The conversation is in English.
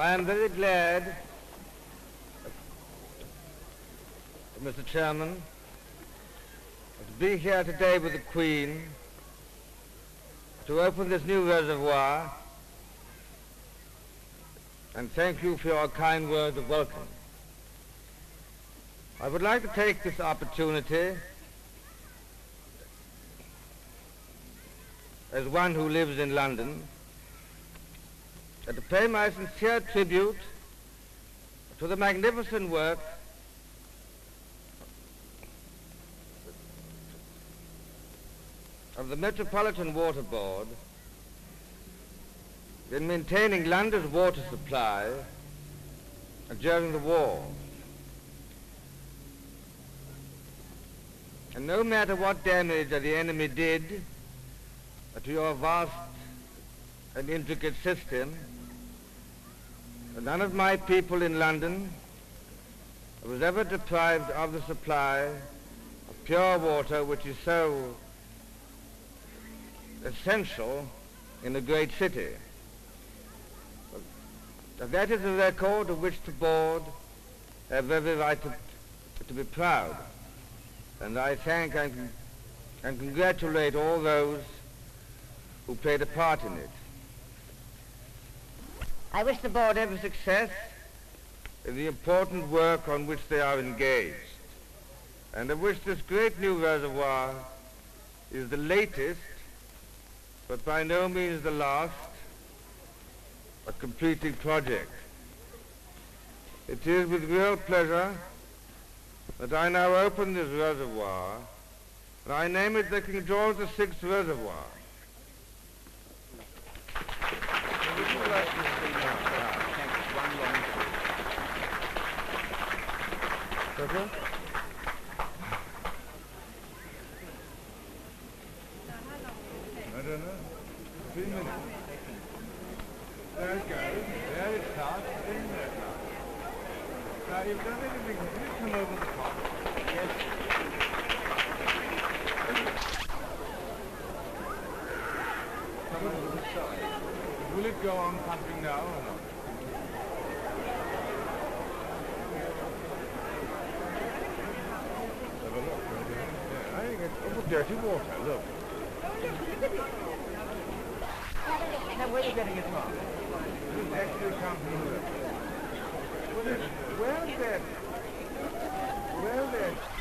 I am very glad, Mr. Chairman, to be here today with the Queen to open this new reservoir and thank you for your kind words of welcome. I would like to take this opportunity as one who lives in London and to pay my sincere tribute to the magnificent work of the Metropolitan Water Board in maintaining London's water supply during the war. And no matter what damage the enemy did to your vast and intricate system, none of my people in London was ever deprived of the supply of pure water which is so essential in a great city. That is a record of which the board have every right to, to be proud. And I thank and, and congratulate all those who played a part in it. I wish the board every success in the important work on which they are engaged. And I wish this great new reservoir is the latest, but by no means the last, a completing project. It is with real pleasure that I now open this reservoir, and I name it the King George VI Reservoir. Side. Will it go on pumping now or not? dirty water, look. Now, where are you getting it from? This actually comes from Well, then. Well, then.